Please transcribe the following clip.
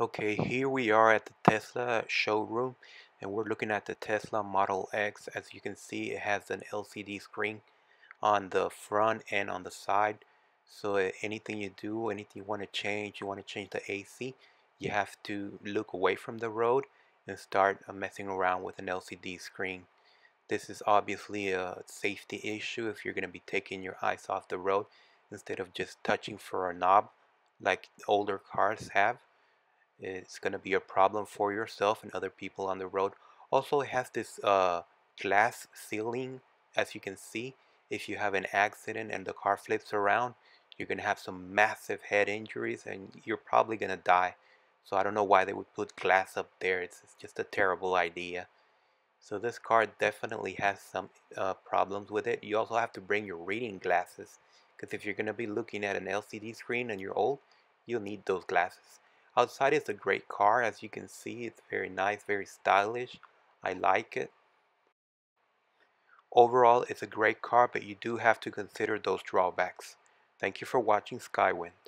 Okay, here we are at the Tesla showroom and we're looking at the Tesla Model X. As you can see, it has an LCD screen on the front and on the side. So anything you do, anything you want to change, you want to change the AC, you have to look away from the road and start uh, messing around with an LCD screen. This is obviously a safety issue if you're going to be taking your eyes off the road instead of just touching for a knob like older cars have it's going to be a problem for yourself and other people on the road. Also, it has this uh, glass ceiling, as you can see. If you have an accident and the car flips around, you're going to have some massive head injuries and you're probably going to die. So I don't know why they would put glass up there. It's, it's just a terrible idea. So this car definitely has some uh, problems with it. You also have to bring your reading glasses because if you're going to be looking at an LCD screen and you're old, you'll need those glasses. Outside is a great car as you can see it's very nice very stylish I like it. Overall it's a great car but you do have to consider those drawbacks. Thank you for watching Skywind